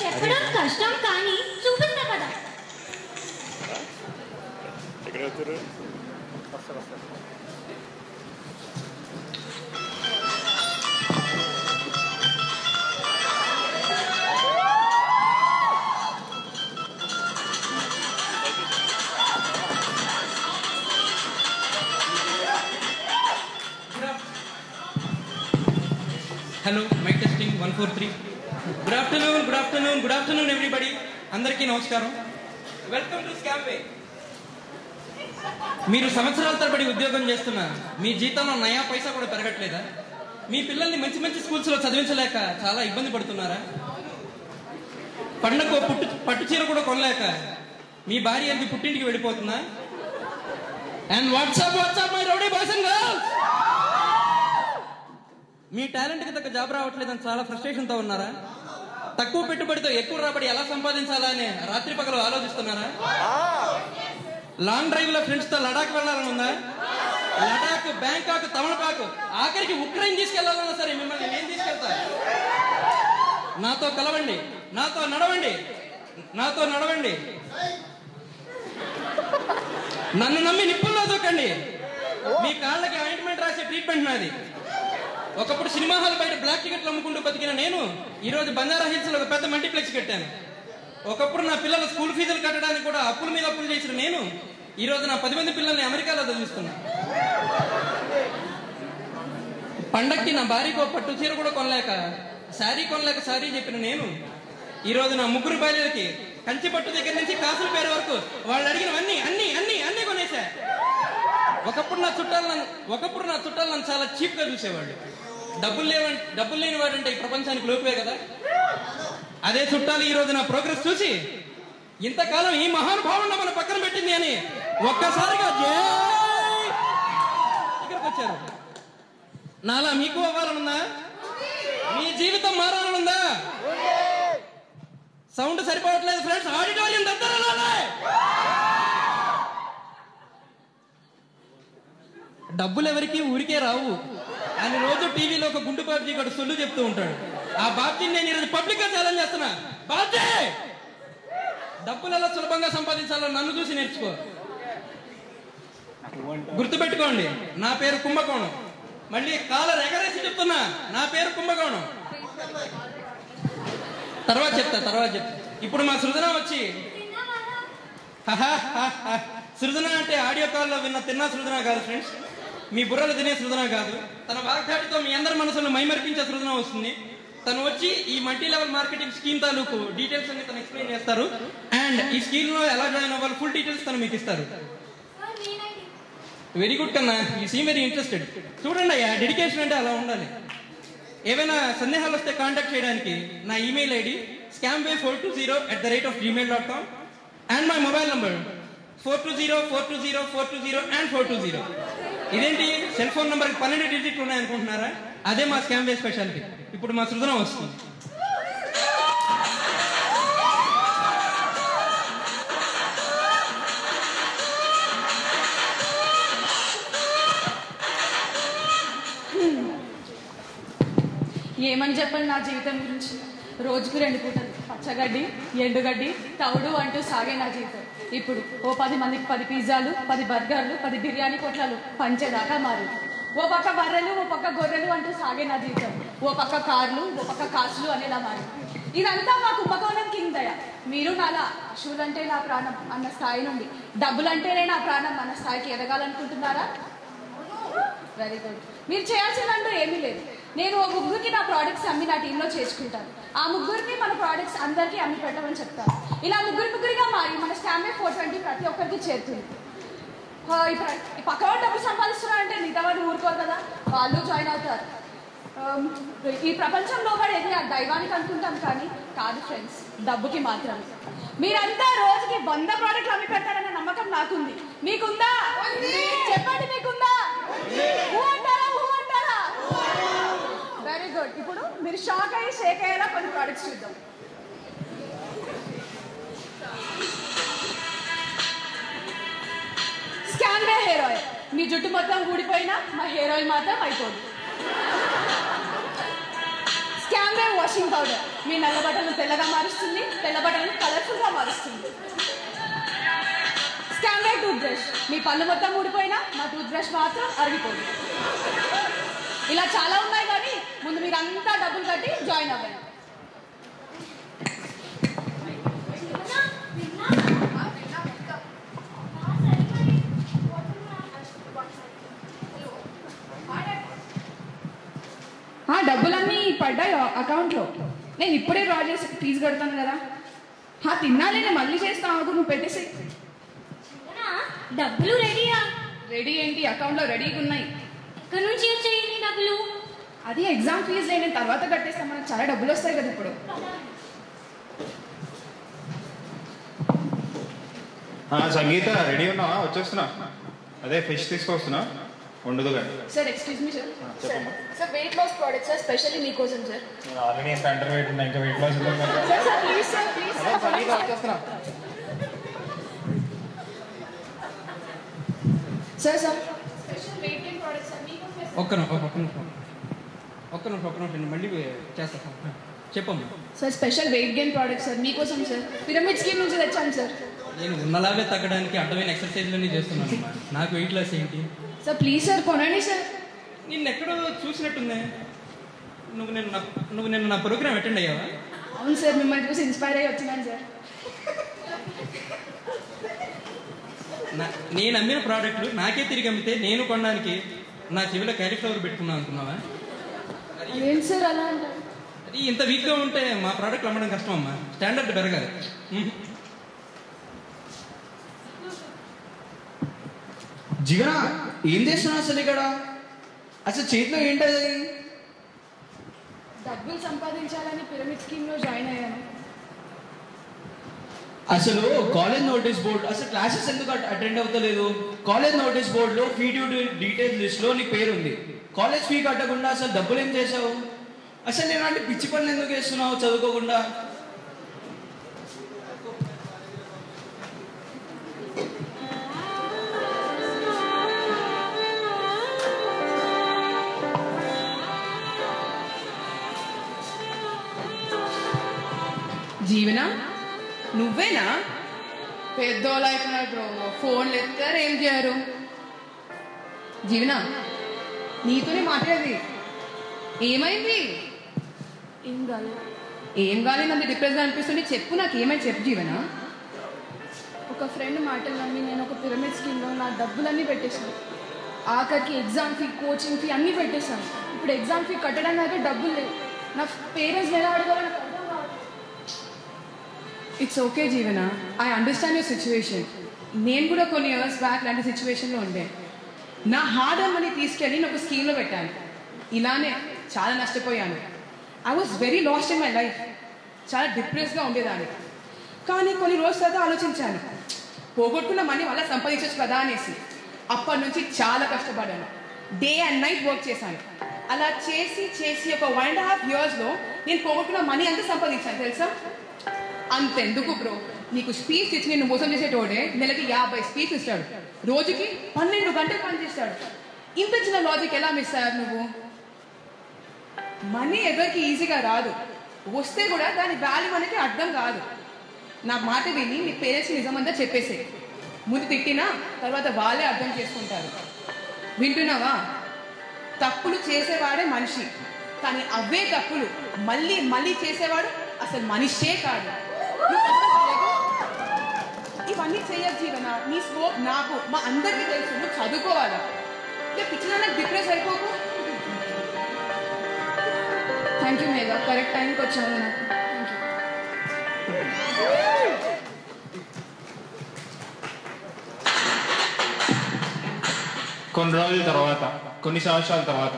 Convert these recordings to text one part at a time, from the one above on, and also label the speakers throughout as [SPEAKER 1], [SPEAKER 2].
[SPEAKER 1] చెప్పడం కష్టం కానీ చూపిస్తా కదా.
[SPEAKER 2] Hello mic testing one four three good afternoon good afternoon good afternoon everybody అందరికీ నమస్కారం. వెల్కమ్ టు స్కామ్వే మీరు సంవత్సరాల తరబడి ఉద్యోగం చేస్తున్న మీ జీతంలో నయా పైసా కూడా పెరగట్లేదా? మీ పిల్లల్ని మంచి మంచి స్కూల్స్లో చదివించలేక చాలా ఇబ్బంది పడుతున్నారా? పండగ పుట్టు పట్టు చీర కూడా కొనలేక మీ భార్య మీ పుట్టింటికి వెళ్ళిపోతుందా? And WhatsApp WhatsApp my rowdy boys మీ టాలెంట్కి తగ్గ జాబ్ రావట్లేదని చాలా ఫ్రస్ట్రేషన్తో ఉన్నారా? తక్కువ పెట్టుబడితో ఎక్కువ రాబడి ఎలా సంపాదించాలా అని రాత్రి పగలు ఆలోచిస్తున్నారా? లాంగ్ డ్రైవ్లో ఫ్రెండ్స్తో లడాక్ వెళ్ళాలని ఉందా? లడాక్ బ్యాంకాక్ తమిళపాకు ఆఖరికి ఉక్రెయిన్ తీసుకెళ్ళాలన్నా సరే మిమ్మల్ని నేను తీసుకెళ్తా. నాతో కలవండి నాతో నడవండి నాతో నడవండి. నన్ను నమ్మి నిప్పుల్లో దూకండి. మీ కాళ్ళకి ఆయింట్మెంట్ రాసే ట్రీట్మెంట్ నాది. ఒకప్పుడు సినిమా హాల్ బయట బ్లాక్ టికెట్లు అమ్ముకుంటూ బతికిన నేను ఈ రోజు బంజారా హిల్స్లో ఒక పెద్ద మల్టీప్లెక్స్ కట్టాను. ఒకప్పుడు నా పిల్లల స్కూల్ ఫీజులు కట్టడానికి కూడా అప్పుల మీద అప్పులు చేసిన నేను ఈ రోజు నా పది మంది పిల్లల్ని అమెరికాలో చదివిస్తున్నా. పండక్కి నా భార్యకు ఒక పట్టు చీర కూడా కొనలేక శారీ కొనలేక శారీ చెప్పిన నేను ఈ రోజు నా ముగ్గురు భార్యలకి కంచి పట్టు దగ్గర నుంచి కాసుల పేరు వరకు వాళ్ళు అడిగినవన్నీ అన్ని అన్ని అన్ని కొనేశా. ఒకప్పుడు నా చుట్టాలు నన్ను ఒకప్పుడు నా చుట్టాలు నన్ను చాలా చీప్గా చూసేవాడు చూసేవాళ్ళు. డబ్బులు లేవని డబ్బులు లేని వాడంటే ఈ ప్రపంచానికి లోపే కదా? అదే చుట్టాలు ఈ రోజు నా ప్రోగ్రెస్ చూసి ఇంతకాలం ఈ మహానుభావున్న మన పక్కన పెట్టింది అని ఒక్కసారిగా ఇక్కడికి వచ్చారు. నాలా మీకు అవ్వాలనుందా? మీ జీవితం మారాలనుందా? సౌండ్ సరిపోవట్లేదు ఫ్రెండ్స్. ఆడిటోరియం దగ్గర డబ్బులు ఎవరికి ఊరికే రావు. ఆయన రోజు టీవీలో ఒక గుండు బాబ్జీ కూడా సొల్లు చెప్తూ ఉంటాడు. ఆ బాబ్జీని నేను ఈరోజు పబ్లిక్గా ఛాలెంజ్ చేస్తున్నా. బాబ్జీ! డబ్బులు ఎలా సులభంగా సంపాదించాలో నన్ను చూసి నేర్చుకో. గుర్తుపెట్టుకోండి నా పేరు కుంభకోణం. మళ్ళీ కాలర్ ఎగరేసి చెప్తున్నా నా పేరు కుంభకోణం. తర్వాత చెప్తా తర్వాత చెప్తా. ఇప్పుడు మా సృజన వచ్చి హహా, సృజన అంటే ఆడియో కాల్లో విన్న తిన్నా సృజన కాదు ఫ్రెండ్స్. మీ బుర్రలు తినే సృజన కాదు. తన వాగ్దాటితో మీ అందరి మనసులను మైమర్పించే సృజన వస్తుంది. తను వచ్చి ఈ మల్టీ లెవెల్ మార్కెటింగ్ స్కీమ్ తాలూకు డీటెయిల్స్ అన్ని తను ఎక్స్ప్లెయిన్ చేస్తారు. అండ్ ఈ స్కీమ్లో ఎలా జాయిన్ అవ్వాలి ఫుల్ డీటెయిల్స్ తను మీకు ఇస్తారు. వెరీ గుడ్ కన్నా ఈ సీమ్ వెరీ ఇంట్రెస్టెడ్. చూడండి అయ్యా డెడికేషన్ అంటే అలా ఉండాలి. ఏవైనా సందేహాలు వస్తే కాంటాక్ట్ చేయడానికి నా email ID scam way four two zero at the rate of Gmail dot com and my mobile number four two zero four two zero four two zero and four two zero ఇదేంటి? Cell phone number పన్నెండు డిజిట్లు ఉన్నాయనుకుంటున్నారా? అదే మా scam వే speciality ఇప్పుడు మా సృజన వస్తుంది.
[SPEAKER 3] ఏమని చెప్పండి నా జీవితం గురించి? రోజుకు రెండు పూటలు పచ్చగడ్డి ఎండుగడ్డి తవుడు అంటూ సాగే నా జీవితం. ఇప్పుడు ఓ పది మందికి పది పిజ్జాలు పది బర్గర్లు పది బిర్యానీ కొట్లాలు పంచేదాకా మారు. ఓ పక్క బర్రెలు ఓ పక్క గొర్రెలు అంటూ సాగే నా జీవితం. ఓ పక్క కార్లు ఓ పక్క కాసులు అనేలా మారు. ఇదంతా మా కుంభకోణం కింద మీరు నాలా పశువులంటే నా ప్రాణం అన్న స్థాయి నుండి. డబ్బులంటేనే నా ప్రాణం అన్న స్థాయికి ఎదగాలనుకుంటున్నారా? వెరీ గుడ్ మీరు చేయాల్సిందంటూ ఏమీ లేదు. నేను ఒక గుగ్గుకి నా ప్రోడక్ట్స్ అమ్మి నా టీంలో చేర్చుకుంటాను ఆ ముగ్గురిని మన ప్రోడక్ట్స్ అందరికీ అమ్మి పెట్టమని చెప్తాను ఇలా ముగ్గురు ముగ్గురిగా మారి మన స్టాంబే ఫోర్ ట్వంటీ ప్రతి ఒక్కరికి చేరుతుంది. పక్క వాళ్ళు డబ్బులు సంపాదిస్తున్నారంటే మిగతా వాళ్ళు ఊరుకోరు కదా? వాళ్ళు జాయిన్ అవుతారు. ఈ ప్రపంచంలో పడేది ఆ దైవానికి అనుకుంటాం కానీ కాదు ఫ్రెండ్స్ డబ్బుకి మాత్రమే. మీరంతా రోజుకి వంద ప్రోడక్ట్లు అమ్మి పెడతారన్న నమ్మకం నాకుంది. మీకుందా? చెప్పండి మీకుందా ఊ అంటారా ఊ అంటారా వెరీ గుడ్ ఇప్పుడు మీరు షాక్ అయ్యి షేక్ అయ్యేలా కొన్ని ప్రోడక్ట్స్ చూద్దాం. స్కాన్వే హెయిర్ ఆయిల్ మీ జుట్టు మొత్తం ఊడిపోయినా మా హెయిర్ ఆయిల్ మాత్రం అయిపోదు. స్కామ్ వాషింగ్ పౌడర్ మీ నల్ల బట్టలను తెల్లగా మారుస్తుంది తెల్ల బట్టలను కలర్ఫుల్గా మారుస్తుంది. స్కామ్ టూత్ బ్రష్ మీ పళ్ళు మొత్తం ఊడిపోయినా మా టూత్ బ్రష్ మాత్రం అరిగిపోదు. ఇలా చాలా ఉన్నాయి. ముందు మీరు అంతా డబ్బులు కట్టి జాయిన్ అవ్వండి.
[SPEAKER 4] డబ్బులన్నీ పడ్డాయి అకౌంట్లో. నేను ఇప్పుడే డ్రా చేసి ఫీజు కడతాను కదా. ఆ తిన్నాలే నేను మళ్ళీ చేస్తా ఆగు నువ్వు పెట్టేసి?
[SPEAKER 1] డబ్బులు రెడీయా?
[SPEAKER 4] రెడీ ఏంటి? అకౌంట్లో రెడీగా ఉన్నాయి.
[SPEAKER 1] ఎక్కడి నుంచి వచ్చాయి నీ డబ్బులు?
[SPEAKER 4] అది ఎగ్జామ్ ఫీజు నేను తర్వాత కట్టేస్తాను మనకు చాలా డబ్బులు వస్తాయి కదా ఇప్పుడు.
[SPEAKER 5] సంగీత రెడీ ఉన్నావా? వచ్చేస్తున్నా. అదే ఫిష్ తీసుకొస్తున్నా. ఉండదు కానీ
[SPEAKER 4] sir excuse me sir sir weight loss product sir specially మీకోసం సార్
[SPEAKER 5] ఆల్రెడీ అండర్ వెయిట్ ఉన్నా ఇంకా weight loss
[SPEAKER 4] sir sir please sir please
[SPEAKER 5] Sangeetha వచ్చేస్తున్నా.
[SPEAKER 4] Sir sir special weight gain product sir మీకోసం
[SPEAKER 2] ఒక్క నిమిషం ఒక్క నిమిషం. ఒక్క నిమిషం ఒక్క నిమిషం మళ్ళీ చేస్తా. చెప్పమ్మా.
[SPEAKER 4] Sir special weight gain product sir మీకోసం సార్. పిరమిడ్ స్కీమ్ నుంచి తెచ్చాను సార్.
[SPEAKER 2] నేను ఉన్నలాగే తగ్గడానికి అడ్డమైన ఎక్సర్సైజ్లన్నీ చేస్తున్నాను. నాకు వెయిట్ లాస్ ఏంటి?
[SPEAKER 4] సార్ ప్లీజ్ సార్ కొనండి సార్.
[SPEAKER 2] నిన్ను ఎక్కడో చూసినట్టుందే. నువ్వు నేను నా నువ్వు నిన్న నా ప్రోగ్రామ్ అటెండ్ అయ్యావా?
[SPEAKER 4] అవును సార్ మిమ్మల్ని చూసి ఇన్స్పైర్ అయ్యి వచ్చినాను సార్.
[SPEAKER 2] నా- నేను అమ్మిన ప్రోడక్ట్లు నాకే తిరిగి అమ్మితే నేను కొనడానికి నా చెవిలో క్యాలీఫ్లవర్ పెట్టుకున్నాను అనుకున్నావా?
[SPEAKER 4] ఏంటి సార్ అలా అంటారు?
[SPEAKER 2] అది ఇంత వీక్గా ఉంటే మా ప్రోడక్ట్లు అమ్మడం కష్టం అమ్మా స్టాండర్డ్ పెరగాలి.
[SPEAKER 6] జీవన ఏం చేస్తున్నావు అసలు ఇక్కడ? అసలు చేతిలో ఏంటది
[SPEAKER 4] డబ్బులు సంపాదించాలని పిరమిడ్ స్కీమ్లో జాయిన్ అయ్యాను.
[SPEAKER 6] అసలు కాలేజ్ నోటీస్ బోర్డ్ అసలు క్లాసెస్ ఎందుకు అటెండ్ అవుతలేదు? కాలేజ్ నోటీస్ బోర్డులో ఫీ డ్యూ డీటెయిల్స్ లిస్ట్లో నీ పేరు ఉంది కాలేజ్ ఫీ కట్టకుండా అసలు డబ్బులు ఏం చేసావు అసలు నేను అంటే పిచ్చి పనులు ఎందుకు చేస్తున్నావు చదువుకోకుండా?
[SPEAKER 4] జీవన? నువ్వేనా? పెద్దోళ్ళు అయిపోయినారు ఫోన్లు ఎత్తారు ఏం చేయరు. జీవన? నీతోనే మాట్లాడేది. ఏమైంది?
[SPEAKER 3] ఏం కాదు
[SPEAKER 4] ఏం కానీ నన్ను డిప్రెస్గా అనిపిస్తుంది చెప్పు నాకు ఏమైంది? చెప్పు జీవన?
[SPEAKER 3] ఒక ఫ్రెండ్ మాటలు నమ్మి నేను ఒక పిరమిడ్ స్కీమ్లో నా డబ్బులన్నీ పెట్టేశాను. ఆఖరికి ఎగ్జామ్ ఫీ కోచింగ్ ఫీ అన్నీ పెట్టేశాను. ఇప్పుడు ఎగ్జామ్ ఫీ కట్టడానికి అయితే డబ్బులు లేవు. నా పేరెంట్స్ ఎలా అడగాలో.
[SPEAKER 4] It's okay Jeevana? I understand your situation నేను కూడా కొన్ని ఇయర్స్ బ్యాక్ లాంటి సిచ్యువేషన్లో ఉండే. నా హార్డ్ మనీ తీసుకెళ్ళి నేను ఒక స్కీమ్లో పెట్టాను. ఇలానే చాలా నష్టపోయాను. I was very lost in my life చాలా డిప్రెస్గా ఉండేదాన్ని. కానీ కొన్ని రోజుల తర్వాత ఆలోచించాను. పోగొట్టుకున్న మనీ మళ్ళీ సంపాదించవచ్చు కదా అనేసి. అప్పటి నుంచి చాలా కష్టపడ్డాను. డే అండ్ నైట్ వర్క్ చేశాను. అలా చేసి చేసి ఒక వన్ అండ్ హాఫ్ ఇయర్స్లో నేను పోగొట్టుకున్న మనీ అంతా సంపాదించాను. తెలుసా? అంతెందుకు బ్రో నీకు స్పీచ్ ఇచ్చి నేను మోసం చేసేటోడే నెలకి యాభై స్పీచ్ ఇస్తాడు. రోజుకి పన్నెండు గంటలు పని చేస్తాడు. ఇంత చిన్న లాజిక్ ఎలా మిస్ అయ్యారు నువ్వు? మనీ ఎవరికి ఈజీగా రాదు. వస్తే కూడా దాని వాల్యూ మనకి అర్థం కాదు. నా మాట విని నీ పేరెంట్స్ నిజమంతా చెప్పేసే. ముందు తిట్టినా తర్వాత వాళ్ళే అర్థం చేసుకుంటారు. వింటున్నావా? తప్పులు చేసేవాడే మనిషి. కానీ అవే తప్పులు మళ్ళీ మళ్ళీ చేసేవాడు అసలు మనిషే కాదు. నువ్వు అసలు తెగు. ఇవన్నీ చేయొచ్చు జీవన నీ స్కోప్ నాకు మా అందరికీ తెలుసు నువ్వు చదువుకోవాలా. ఇక పిచ్చిన నాకు depress అయిపోకు. Thank you Megha. Correct టైంకి వచ్చావు నాకు థ్యాంక్ యూ
[SPEAKER 5] కొన్ని రోజుల తర్వాత కొన్ని సంవత్సరాల తర్వాత.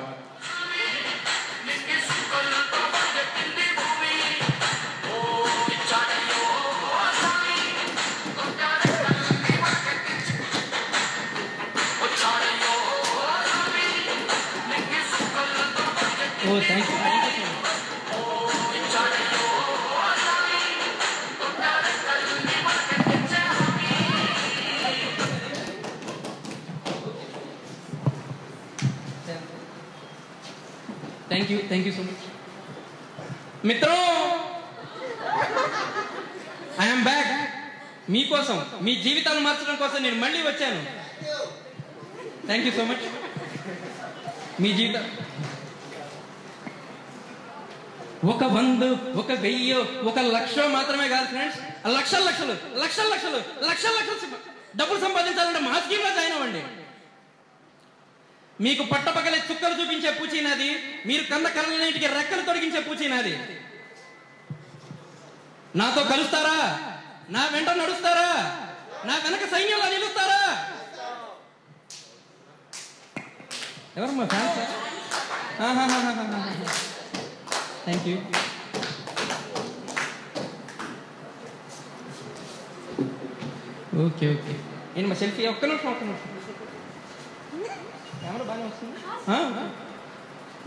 [SPEAKER 2] Thank you thank you so much మిత్రం! I'm back మీకోసం మీ జీవితాలు మార్చడం కోసం నేను మళ్ళీ వచ్చాను. థ్యాంక్ యూ సో మచ్ మీ జీవితం ఒక వంద ఒక వెయ్యి ఒక లక్ష మాత్రమే కాదు ఫ్రెండ్స్ లక్షల లక్షలు లక్షల లక్షలు లక్షల లక్షలు డబ్బులు సంపాదించాలంటే మా స్కీమ్లో జాయిన్ అవ్వండి. మీకు పట్టపగలే చుక్కలు చూపించే పూచి నాది మీరు కన్న కళ్ళన్నింటికి రెక్కలు తొడిగించే పూచి నాది నాతో కలుస్తారా? నా వెంట నడుస్తారా? నా వెనక సైన్యంలో నిలుస్తారా? ఎవరు మా fans? Thank you okay okay నేను మా సెల్ఫీ? ఒక్క నిమిషం ఒక్క నిమిషం. వస్తుంది?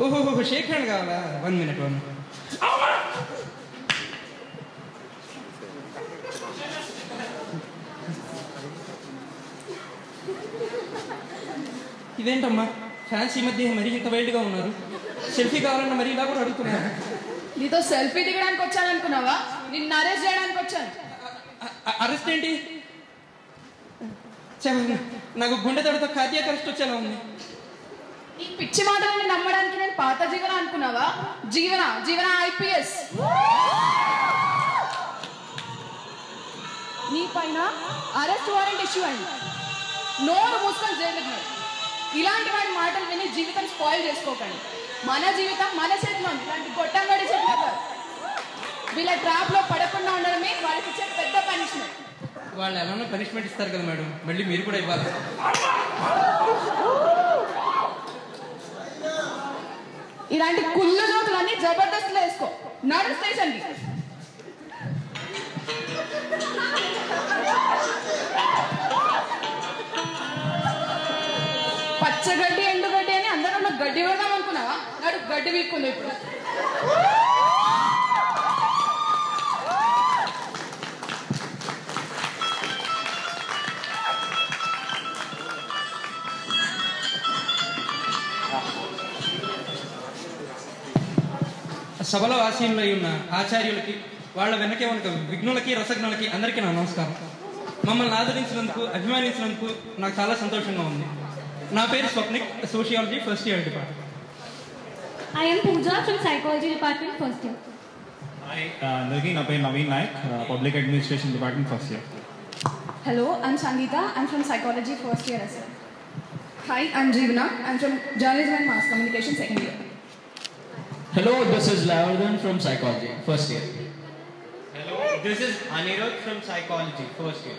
[SPEAKER 2] ఓహో షేక్ హ్యాండ్ కావాలా? వన్ మినిట్ వన్ ఇదేంటమ్మా? ఫ్యాన్స్ ఈ మధ్య మరీ ఇంత వైల్డ్గా ఉన్నారు. సెల్ఫీ కావాలన్నా మరీ ఇలా కూడా అడుగుతున్నారు.
[SPEAKER 4] నీతో సెల్ఫీ దిగడానికి వచ్చాను అనుకున్నావా నిన్ను అరెస్ట్ చేయడానికి వచ్చాను.
[SPEAKER 2] అరెస్ట్ ఏంటి? నాకు గుండె తడితో కార్డియాక్ అరెస్ట్ వచ్చేలా ఉంది.
[SPEAKER 4] పిచ్చి మాటలని నమ్మడానికి నేను పాత జీవన అనుకున్నావా? జీవన జీవన ఐపీఎస్. నీ పైన అరెస్ట్ వారెంట్ ఇష్యూ అయింది. నోరు మూసుకొని జైలుకి ఇలాంటి వాడి మాటలు విని జీవితం స్పాయిల్ చేసుకోకండి. మన జీవితం మన చేతిలో ఇలాంటి గొట్టంగడి చేతిలో వీళ్ళ ట్రాప్లో పడకుండా ఉండడమే వాళ్ళకి ఇచ్చే పెద్ద పనిష్మెంట్
[SPEAKER 2] వాళ్ళు ఎలానో పనిష్మెంట్ ఇస్తారు కదా మేడం. మళ్ళీ మీరు కూడా ఇవ్వాలి.
[SPEAKER 4] ఇలాంటి కుళ్ళు జోకులన్నీ జబర్దస్త్లో వేసుకో. నడు స్టేషన్కి. పచ్చగడ్డి ఎండుగడ్డి అని అందరూ గడ్డి పెడదాం అనుకున్నావా? నడు గడ్డి వీక్కుంది ఇప్పుడు.
[SPEAKER 2] సభలో ఆశయంలో ఉన్న ఆచార్యులకి వాళ్ళ వెనకే ఉన్న విఘ్నులకి రసజ్ఞులకి అందరికీ నా నమస్కారం. మమ్మల్ని ఆదరించినందుకు అభిమానించినందుకు నాకు చాలా సంతోషంగా ఉంది. నా పేరు Swapnik sociology first year department.
[SPEAKER 1] Pooja from psychology department first year
[SPEAKER 5] hi నా పేరు Naveen Nayak public administration department first year
[SPEAKER 4] hello and Sangeetha and from psychology first year sir hi I'm Jeevana and from journalism and mass communication second year
[SPEAKER 6] Hello, this is Lavardhan from Psychology, first year.
[SPEAKER 7] Hello, this is Anirudh from Psychology, first year.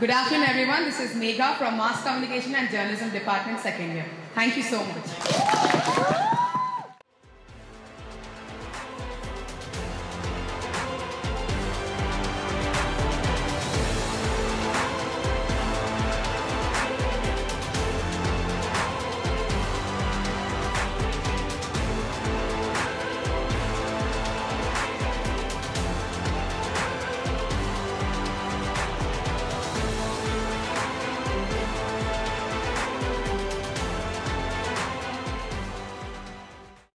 [SPEAKER 4] Good afternoon, everyone. This is Megha from mass communication and journalism department second year. Thank you so much.